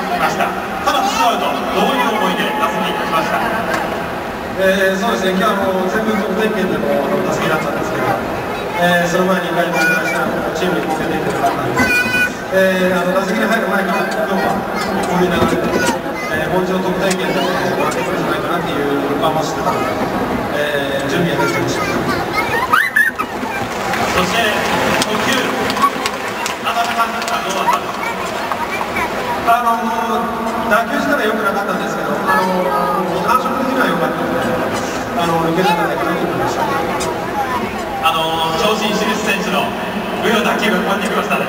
きました。ただツーアウトどういう思いで打席に立ちました。えー、そうですね、今日はもう全部得点圏でのあの打席だったんですけど、えー、その前に外国のしたチームに連れて行ってもらったんです、えー、あの打席に入る前から今日はこういう流れで、えー、もう一度得点圏で終わってくるんじゃないかなっていう予感もしてたので、えー、準備ができてました。そして呼吸浅田監督はどうだったんですかあの打球自体は良くなかったんですけど、あの感触的には良かったので、あの抜けてたんじゃないかなと思いました。あの長身清水選手の打球が飛んできましたね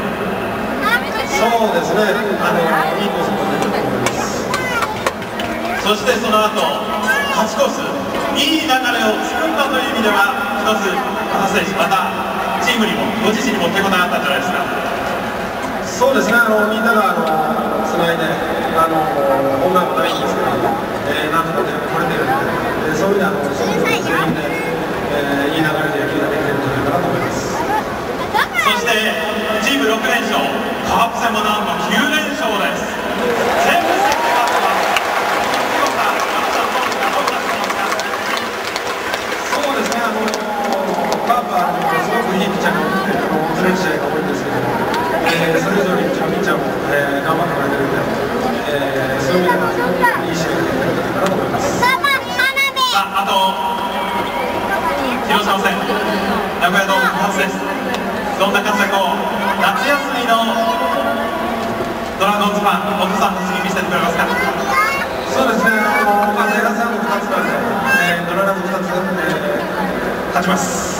そうですね、あのいいコースと思います。そしてその後勝ち越すいい流れを作ったという意味では一つ浅田選手またチームにもご自身にも手応えあったんじゃないですかそうですね、あのみんながあのつないで、あのホームランもないんですけど、えー、なんとかね、来れてるんで、えー、そういう意味であの、チーム全員で、えー、いい流れで野球ができてるんじゃないかなと思います。そしてチーム6連勝、カープ戦もなんと9連勝です。全部関がってます。そうですね、あのカープはすごくいいピッチャーが多くて、あのずれる試合が多いんですけど、えー、それぞれピッチャーも、えー、頑張ってもらえてるんで、えー、そういう意味ではいい試合ができてるんじゃないかなと思います。さあ、あと、広島戦、名古屋ドーム復活です。どんな活躍を？夏休みのドラゴンズファン、お子さんたちに見せてくれますか？そうですね、あの映画さんも2つなんで、えー、ドラゴンズ2つ、なんで、勝ちます。